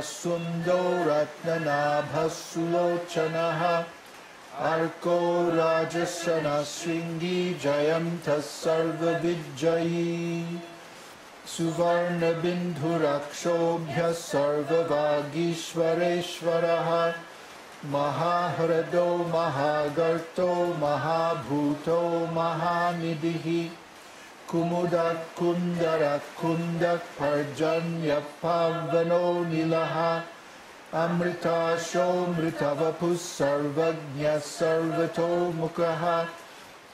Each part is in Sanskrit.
सुन्दो रत्ननाभसुलोचनः अर्को राजसनशृङ्गी जयन्तः सर्वविजयी। सुवर्णबिन्दुरक्षोभ्यः सर्वभागीश्वरेश्वरः। महाहृदो महागर्तो महाभूतो महानिधिः। कुमुदकुन्दरकुन्दपर्जन्यपावनो नीलः अमृताशोऽमृतवपुः सर्वज्ञः सर्वतोमुखः।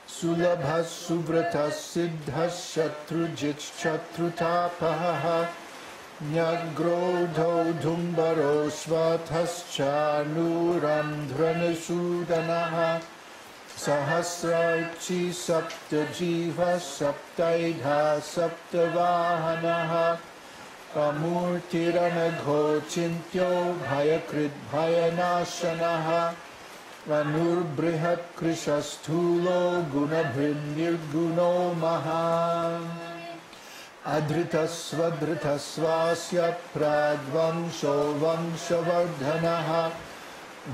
सुलभः सुव्रतः सिद्धः शत्रुजिच्छत्रुतापहः न्यग्रोधौ धुम्बरो स्वथश्चानूरन्ध्रनसूदनः सहस्रार्ची सप्तजीवः सप्तैधा सप्तवाहनः अमूर्तिरनघोचिन्त्यो भयकृद्भयनाशनः अनुर्बृहत्कृशस्थूलो गुणभृन्निर्गुणो महान् अधृतस्वधृतस्वास्य प्राग्वंशो वंशवर्धनः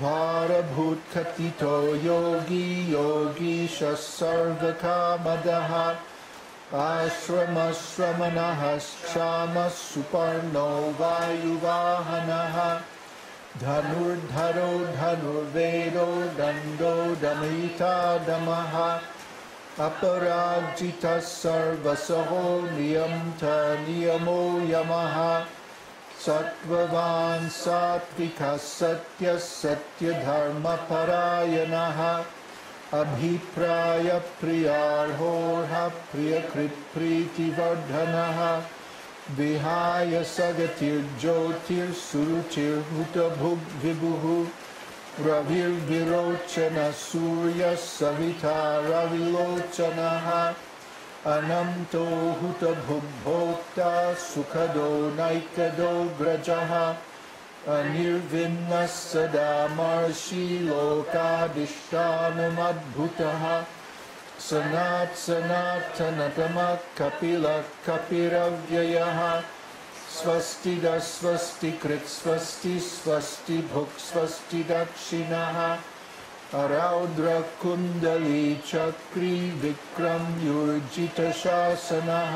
भारभूत्खतितो योगी योगीशः सर्वकामदः। आश्रमश्रमणः क्षामः सुपर्णो वायुवाहनः। धनुर्धरो धनुर्वेदो दण्डो दमयिता दमः अपराजितः सर्वसहो नियन्थ नियमो यमः सत्त्ववान् सात्विकः सत्यः सत्यधर्मपरायणः। अभिप्रायप्रियार्होः प्रियकृत्प्रीतिवर्धनः विहाय सगतिर्ज्योतिर्सुरुचिर्हुतभुग्विभुः रविर्विरोचनः सूर्यः सविता रविलोचनः। अनन्तो हुतभुग्भोक्ता सुखदो नैकदोऽग्रजः अनिर्विन्नः सदा महर्षि लोकादिष्टानमद्भुतः सनात् सनातनतमः कपिलः कपिरव्ययः स्वस्तिदः स्वस्तिकृत् स्वस्ति स्वस्ति भुक् स्वस्ति दक्षिणः रौद्रकुन्दली चक्री विक्रम्युर्जितशासनः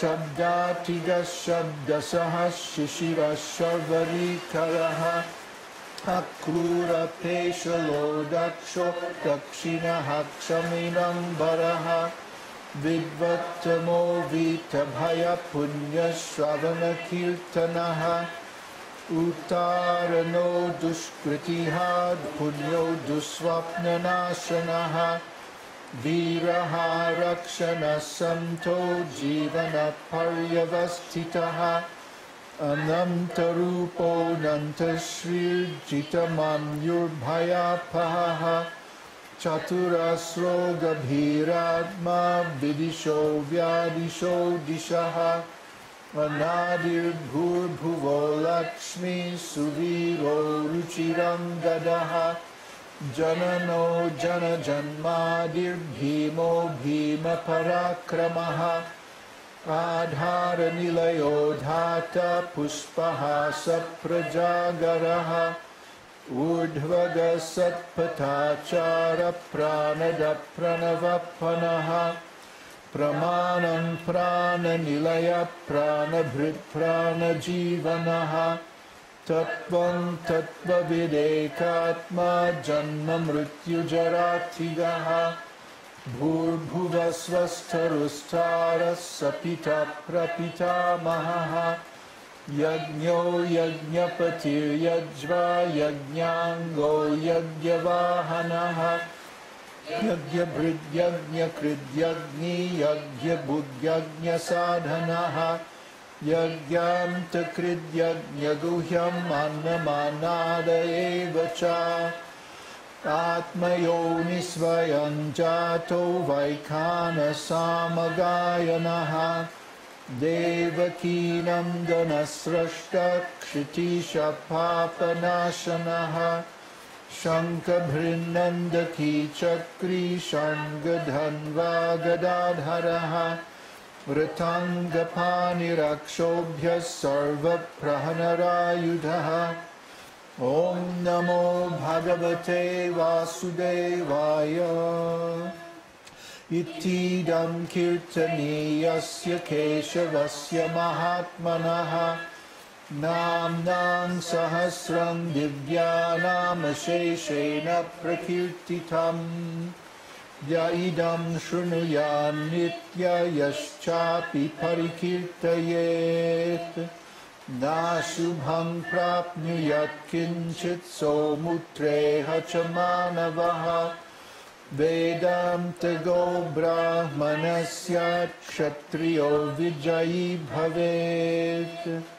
शब्दातिगः शब्दसः शिशिरः अक्रूरपेशलो दक्षो दक्षिणः क्षमिनम्बरः विद्वत्तमो वीतभयपुण्यश्रवणकीर्तनः उतारणो दुष्कृतिः पुण्यो दुःस्वप्ननाशनः। वीरः रक्षणः सन्तो जीवनपर्यवस्थितः। अनन्तरूपोऽनन्तश्रीर्जितमन्युर्भयापहः। चतुरस्रो गभीरात्मा विदिशो व्यादिशो दिशः अनादिर्भूर्भुवो लक्ष्मी सुवीरो रुचिरं गदः जननो जनजन्मादिर्भीमो भीमपराक्रमः। आधारनिलयो धाता पुष्पः सप्रजागरः ऊर्ध्वगसत्पथाचारप्राणदप्रणवपनः प्रमाणं प्राणनिलयप्राणभृत्प्राणजीवनः तत्त्वं तत्त्वविदेकात्मा जन्ममृत्युजराथिगः भूर्भुवस्वस्थरुस्तारः सपिता प्रपितामहः यज्ञो यज्ञपतिर्यज्वा यज्ञाङ्गो यज्ञवाहनः यज्ञभृद्यज्ञकृद्यज्ञी यज्ञबुद्यज्ञसाधनः यज्ञान्तकृद्यज्ञगुह्यम् अन्नमानाद एव च आत्मयोनिस्वयं जातो वैखानसामगायनः। देवकीनन्दनस्रष्टक्षितिशपापनाशनः शङ्खभृन्नन्दकी चक्री षण्गधन्वा गदाधरः ऋताङ्गपानिरक्षोभ्यः सर्वप्रहनरायुधः। ॐ नमो भगवते वासुदेवाय। इतीदं कीर्तनीयस्य केशवस्य महात्मनः नाम्नां सहस्रं दिव्यानामशेषेण प्रकीर्तितम्। य इदं शृणुयान्नित्य यश्चापि परिकीर्तयेत्। नाशुभं प्राप्नुयात् किञ्चित् सौमुत्रेह च मानवः। वेदान्तगो ब्राह्मणस्यात् क्षत्रियो विजयी भवेत्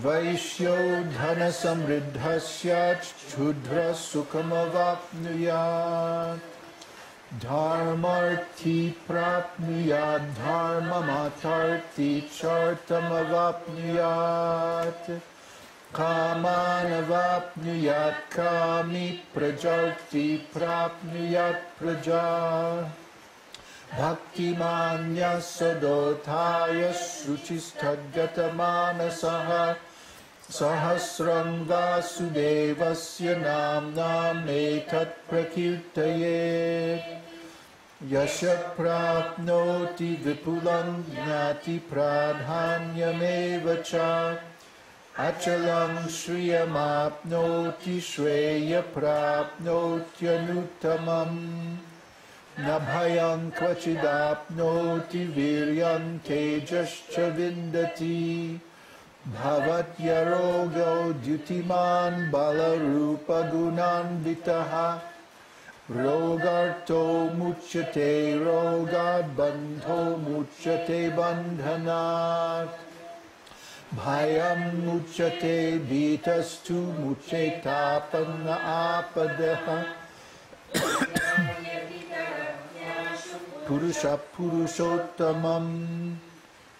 वैश्यो धनसमृद्धः स्यात् क्षुद्रः सुखमवाप्नुयात् धर्मार्थी प्राप्नुयात् धर्ममाथार्थी चार्थमवाप्नुयात् कामानवाप्नुयात् कामी प्रजार्थी प्राप्नुयात् प्रजा भक्तिमान्यः सदोथाय शुचिस्थगतमानसः सहस्रं वासुदेवस्य नाम्नामेतत् प्रकीर्तयेत् यश प्राप्नोति विपुलं ज्ञातिप्राधान्यमेव च। अचलं श्रियमाप्नोति श्रेयप्राप्नोत्यनुत्तमम् न भयं क्वचिदाप्नोति वीर्यं तेजश्च विन्दति भवत्यरोगो द्युतिमान् बलरूपगुणान्वितः रोगार्थो मुच्यते बन्धो मुच्यते बन्धनात् भयं मुच्यते भीतस्तु मुच्येतापन्न आपदः पुरुषः पुरुषोत्तमम्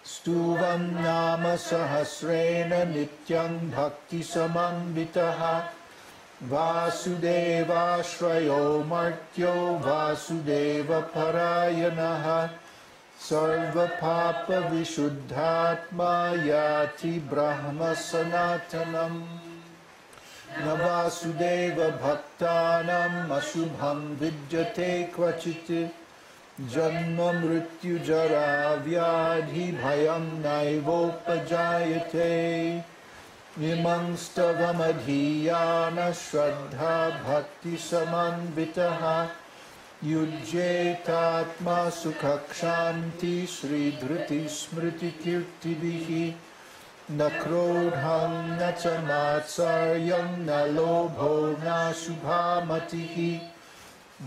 स्तुवं नाम सहस्रेण नित्यं भक्तिसमन्वितः वासुदेवाश्रयो मर्त्यो वासुदेवपरायणः। सर्वपापविशुद्धात्मा याति ब्रह्मसनातनम्। न वासुदेवभक्तानाम् अशुभं विद्यते क्वचित्। जन्म मृत्युजरा व्याधिभयं नैवोपजायते। इमं स्तवमधीयान श्रद्धा भक्तिसमन्वितः युज्येतात्मा सुखक्षान्ति श्रीधृतिस्मृतिकीर्तिभिः न क्रोधं न च मात्सर्यं न लोभो नाशुभामतिः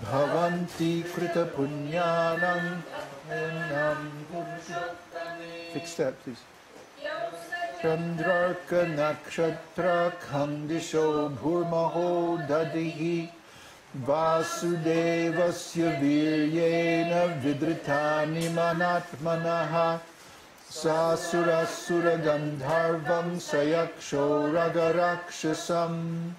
भवन्ति कृतपुण्यानां Fix that, please. चन्द्रार्कनक्षत्रखं दिशो भूर्महो दधिः। वासुदेवस्य वीर्येण विधृतानि मनात्मनः। सासुरसुरगन्धर्वं स यक्षो रगराक्षसम्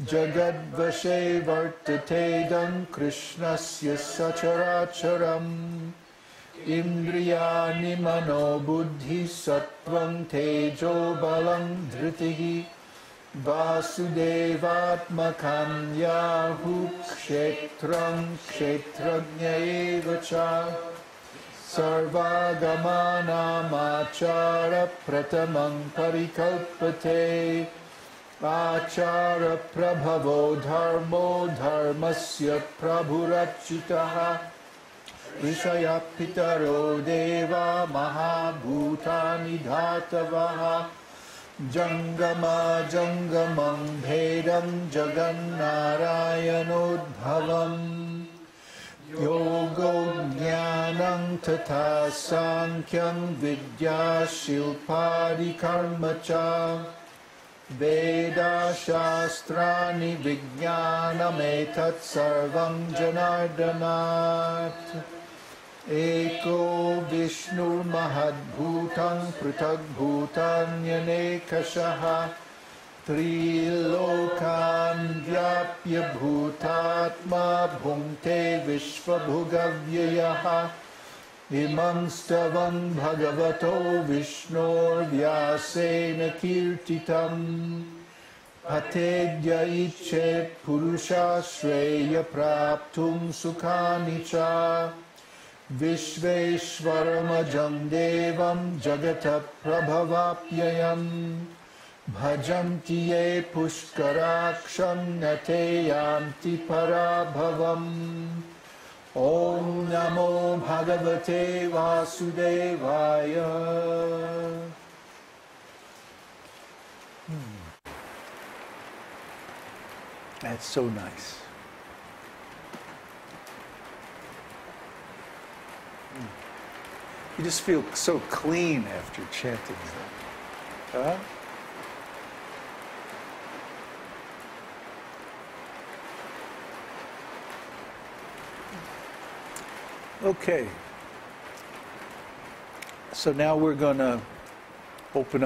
जगद्वशे वर्ततेदं कृष्णस्य सचराचरम्। इन्द्रियाणि मनोबुद्धिः सत्त्वं तेजो बलं धृतिः। वासुदेवात्मकं याहुः क्षेत्रं क्षेत्रज्ञ एव च। सर्वागमानामाचारप्रथमं परिकल्पते आचारप्रभवो धर्मो धर्मस्य प्रभुरच्युतः। ऋषयः देवा महाभूतानि धातवः। जङ्गमाजङ्गमं भेदं जगन्नारायणोद्भवम्। योगो ज्ञानं तथा साङ्ख्यं विद्याशिल्पादिकर्म च वेदाशास्त्राणि विज्ञानमेतत् सर्वं जनार्दनात्। एको विष्णुर्महद्भूतं पृथग्भूतान्यनेकशः। त्रिलोकान् व्याप्य भूतात्मा भुङ्क्ते विश्वभुगव्ययः इमं स्तवं भगवतो विष्णोर्व्यासेन कीर्तितम् पठेद्य इच्छेत् पुरुषाश्रेय प्राप्तुं सुखानि च। विश्वेश्वरमजं देवं जगतः प्रभवाप्ययम् भजन्ति ये पुष्कराक्षं न ते यान्ति पराभवम् ॐ नमो भगवते वासुदेवाय That's so nice. You just feel so clean after chanting that. Huh? Okay. So now we're going to open up.